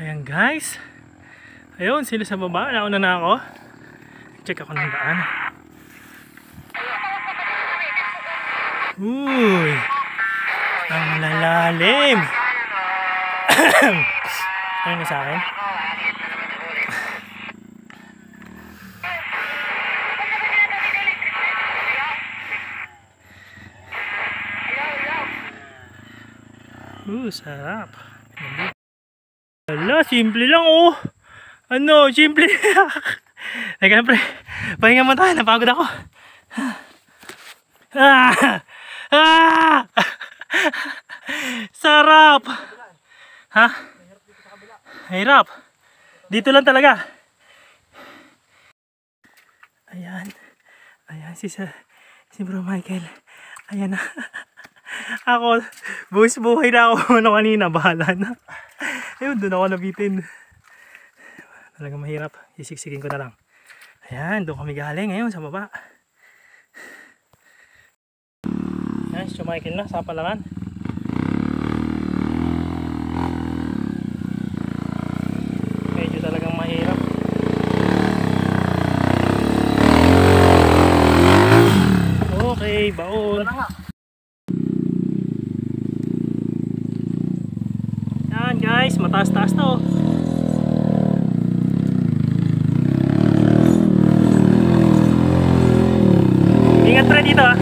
Ayan guys. Ayun, sila sa baba. Nauna na ako. Check ako ng daan. Uy. Ang lalalim. Ayun na sa akin. Uh, sarap. Wala, simple lang oh. Ano, simple. Teka lang pre, pahinga mo tayo, napagod ako. Ah! Ah! Sarap! Ha? Hirap. Dito lang talaga. Ayan. Ayan si, Sir, si Bro Michael. Ayan na. ako, buwis buhay na ako ano kanina, bahala na. Ayun, doon ako nabitin. Talagang mahirap. Sisiksikin ko na lang. Ayan, doon kami galing ngayon sa baba. Ayan, Michael na, sa palangan. Medyo talagang mahirap. Okay, baon. Yan mataas-taas to. Ingat pre dito ah.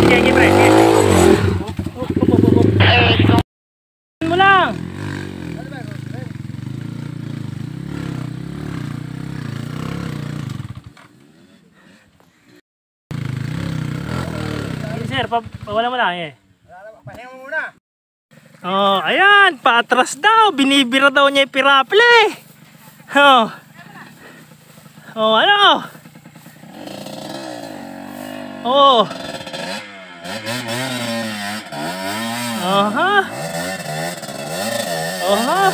Sige, sige pre. Sige. Oh, oh, oh, oh, oh. mo lang. Sir, pa pawala mo lang eh. Pahinga mo muna. Oh, ayan, paatras daw. Binibira daw niya yung piraple. Oh. Oh, ano? Oh. Aha. Aha.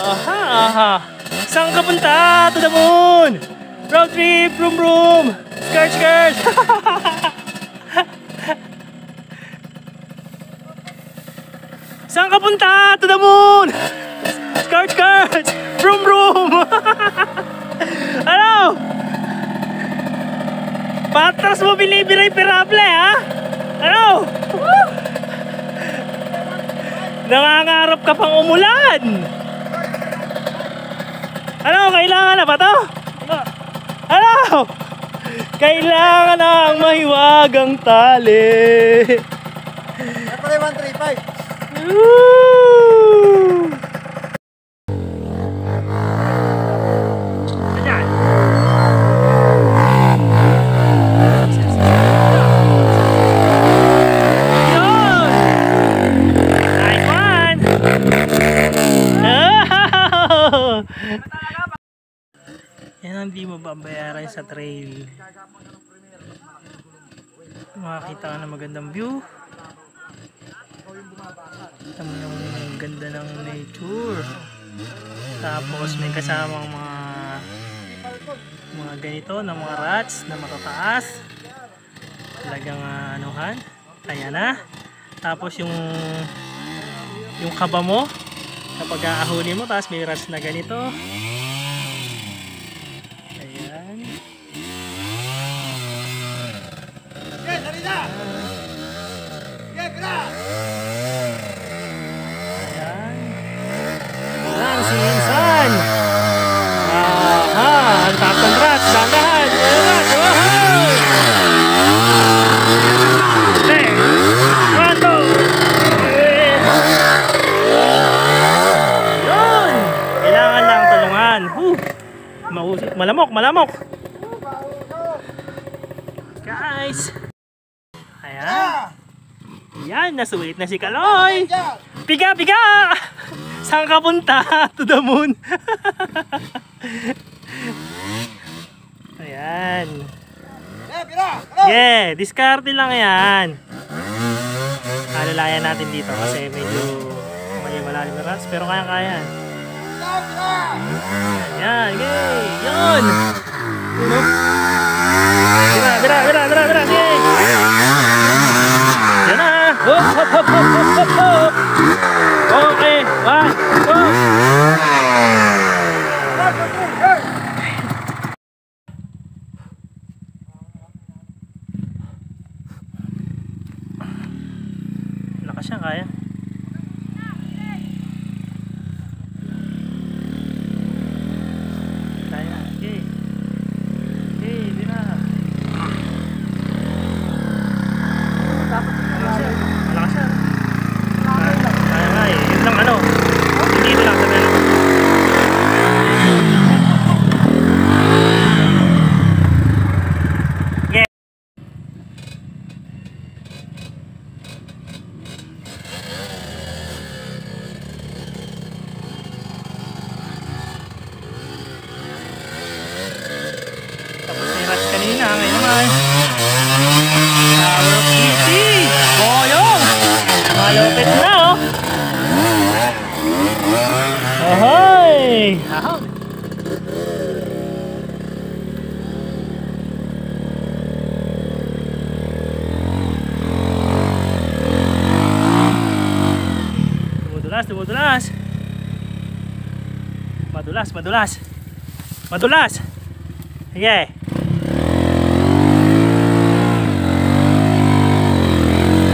Aha, aha. Saan ka punta? To the moon. Road trip, room, room. Skirt, skirt. Saan ka punta? To the moon! Skirt, skirt! Vroom, vroom! ano? Patras mo binibira yung pirable, ha? Ano? Woo! Nangangarap ka pang umulan! Ano? Kailangan na ba to? Ano? Kailangan ng mahiwagang tali. Yung 135. Yan ang di mababayaran sa trail. Makakita ka ng magandang view. Kita mo yung ganda ng nature. Tapos may kasamang mga mga ganito na mga rats na matataas. Talagang uh, anuhan. Ayan na. Tapos yung yung kaba mo kapag aahuli mo tapos may rats na ganito. Ayan. Yes, halina! Yes, pila! Ayan. Ayan, si Insan. Aha, ang taas ng rats. Dandahan. Ayan, rats. Woohoo! Hey! One, two. Yun! Kailangan lang tulungan. Woo! Mausik. Malamok, malamok. Guys. Ayan. Yan, nasuwit na si Kaloy. Piga, piga! Saan ka punta? To the moon. Ayan. Yeah, diskarte lang yan. Alalayan natin dito kasi medyo mali malalim na rats pero kaya-kaya. Yan, yay! Yun! Uno. Tira, tira, tira, tira, tira, yay! Yan na! Hop, hop, hop, hop, hop, hop, hop! Okay, one, go! Lakas siya kaya. Madulas, madulas. Madulas. Sige.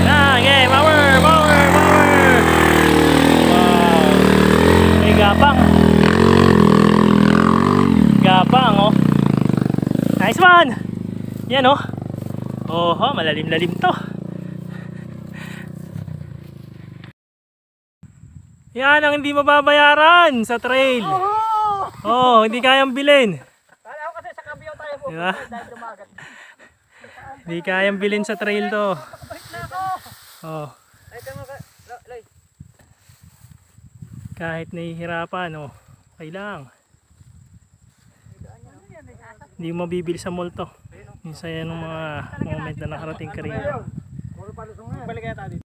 Na, sige, power, power, power. Wow. May gapang. Gapang, oh. Nice one. Yan, oh. Oho, malalim-lalim to. Yan ang hindi mababayaran sa trail. Oh, hindi kayang bilhin. Kala ko kasi sa kabiyaw tayo po. Diba? Dahil dumagat. Hindi kayang bilhin sa trail to. Oh, tama ka. Lo- Loy. kahit nahihirapan, oh, okay lang. Hindi mo mabibili sa mall to. Yung saya ng mga moment na nakarating ka rin. Balik kaya tayo dito.